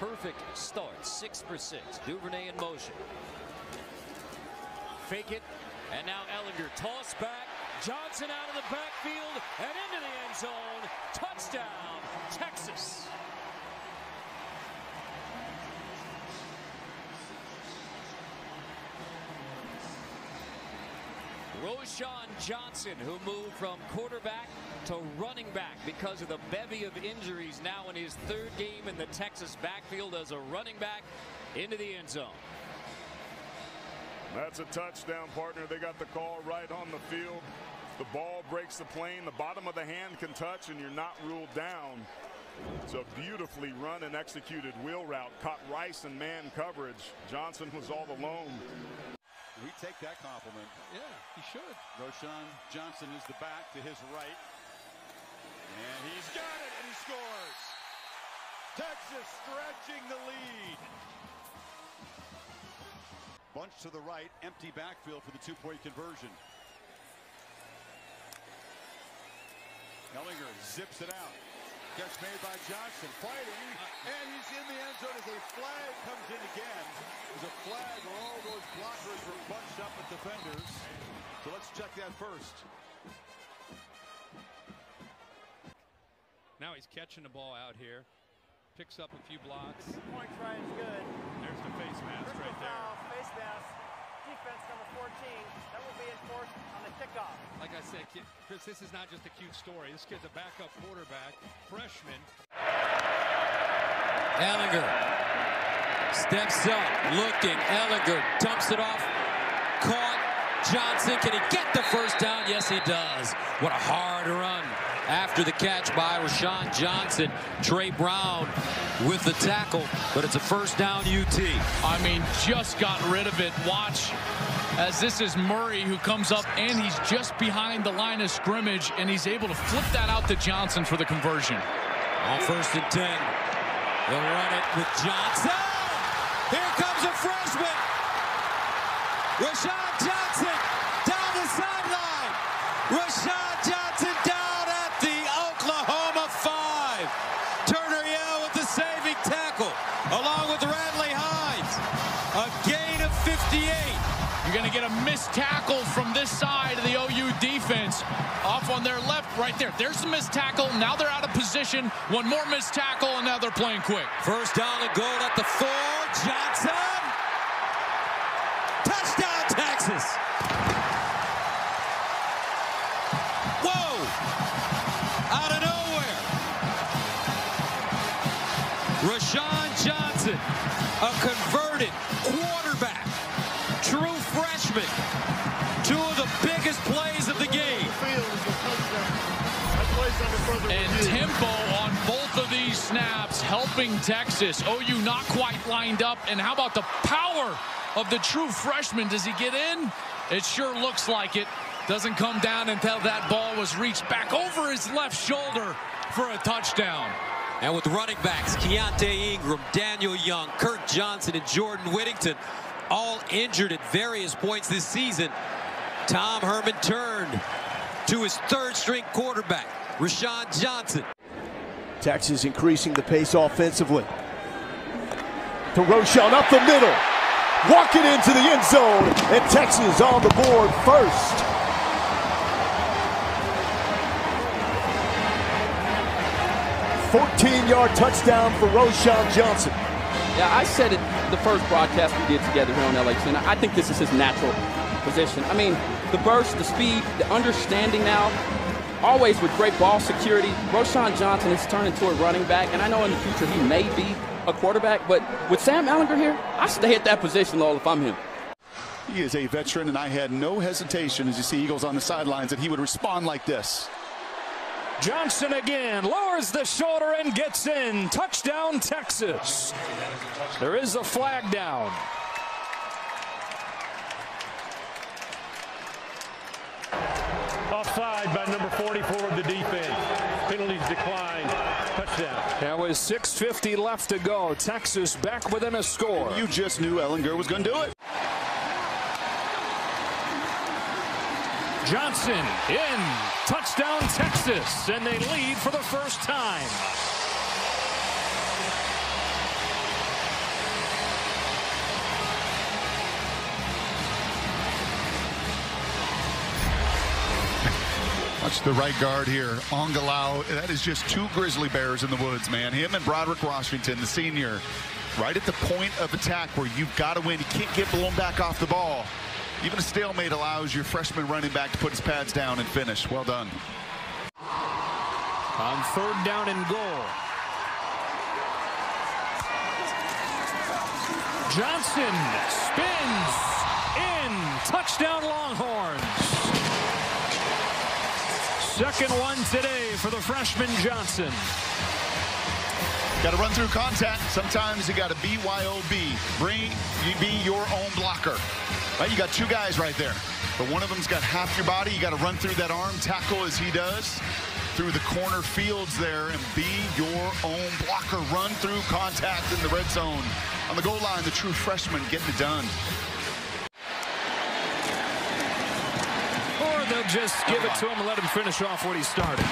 perfect start. Six for six. Duvernay in motion. Fake it. And now Ehlinger toss back. Johnson out of the backfield and into the end zone. Touchdown, Texas. Roschon Johnson, who moved from quarterback to running back because of the bevy of injuries now in his third game in the Texas backfield as a running back into the end zone. That's a touchdown, partner. They got the call right on the field. The ball breaks the plane. The bottom of the hand can touch, and you're not ruled down. It's a beautifully run and executed wheel route. Caught Rice in man coverage. Johnson was all alone. We take that compliment. Yeah, he should. Roschon Johnson is the back to his right. And he's got it, and he scores. Texas stretching the lead. Bunch to the right, empty backfield for the two-point conversion. Ehlinger zips it out. Catch made by Johnson, fighting, and he's in the end zone as a flag comes in again. There's a flag where all those blockers were bunched up at defenders. So let's check that first. Now he's catching the ball out here. Picks up a few blocks. Point try is good. There's the face mask Personal right there. foul, face mask. Defense number 14. That will be enforced on the kickoff. Like I said, kid, Chris, this is not just a cute story. This kid's a backup quarterback, freshman. Ehlinger steps up, looking. Ehlinger dumps it off. Caught. Johnson, can he get the first down? Yes, he does. What a hard run after the catch by Roschon Johnson. Tre Brown with the tackle, but it's a first down UT. I mean, just got rid of it. Watch as this is Murray who comes up and he's just behind the line of scrimmage and he's able to flip that out to Johnson for the conversion. On first and 10. They'll run it with Johnson. Here comes a freshman. Roschon Johnson down the sideline. Roschon Johnson down at the Oklahoma 5. Turner Yell with the saving tackle along with Radley-Hiles. A gain of 58. You're going to get a missed tackle from this side of the OU defense. Off on their left, right there. There's the missed tackle. Now they're out of position. One more missed tackle, and now they're playing quick. First down and goal at the four. Johnson. Roschon Johnson, a converted quarterback. True freshman. Two of the biggest plays of the game. And tempo on both of these snaps helping Texas. OU not quite lined up. And how about the power of the true freshman? Does he get in? It sure looks like it. Doesn't come down until that ball was reached back over his left shoulder for a touchdown. And with running backs, Keaontay Ingram, Daniel Young, Kirk Johnson, and Jordan Whittington all injured at various points this season, Tom Herman turned to his third string quarterback, Roschon Johnson. Texas increasing the pace offensively. To Roschon up the middle. Walking into the end zone. And Texas on the board first. Fourteen-yard touchdown for Roschon Johnson. Yeah, I said it the first broadcast we did together here on LA10. I think this is his natural position. I mean, the burst, the speed, the understanding now, always with great ball security. Roschon Johnson has turned into a running back, and I know in the future he may be a quarterback, but with Sam Ehlinger here, I stay at that position, Lowell, if I'm him. He is a veteran, and I had no hesitation as you see Eagles on the sidelines that he would respond like this. Johnson again lowers the shoulder and gets in. Touchdown, Texas. There is a flag down. Offside by number 44 of the defense. Penalties declined. Touchdown. That was 6.50 left to go. Texas back within a score. You just knew Ehlinger was going to do it. Johnson in. Touchdown, Texas. And they lead for the first time. Watch the right guard here, Angilau. That is just two grizzly bears in the woods, man. Him and Broderick Washington, the senior, right at the point of attack where you've got to win. You can't get blown back off the ball. Even a stalemate allows your freshman running back to put his pads down and finish. Well done. On third down and goal. Johnson spins in. Touchdown Longhorns. Second one today for the freshman Johnson. Got to run through contact. Sometimes you got to BYOB. Bring you be your own blocker. Right? You got two guys right there. But one of them's got half your body. You got to run through that arm tackle as he does through the corner fields there and be your own blocker. Run through contact in the red zone. On the goal line, the true freshman getting it done. Or they'll just give it to him and let him finish off what he started.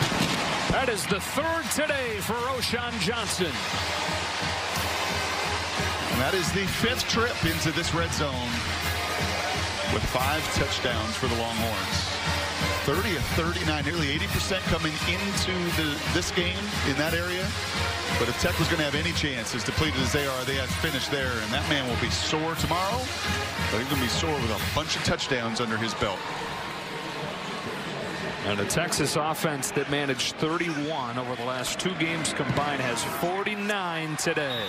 That is the third today for Roschon Johnson. And that is the fifth trip into this red zone with five touchdowns for the Longhorns. 30 of 39, nearly 80% coming into the, this game in that area. But if Tech was going to have any chance, as depleted as they are, they have finished there. And that man will be sore tomorrow. But he's going to be sore with a bunch of touchdowns under his belt. And a Texas offense that managed 31 over the last two games combined has 49 today.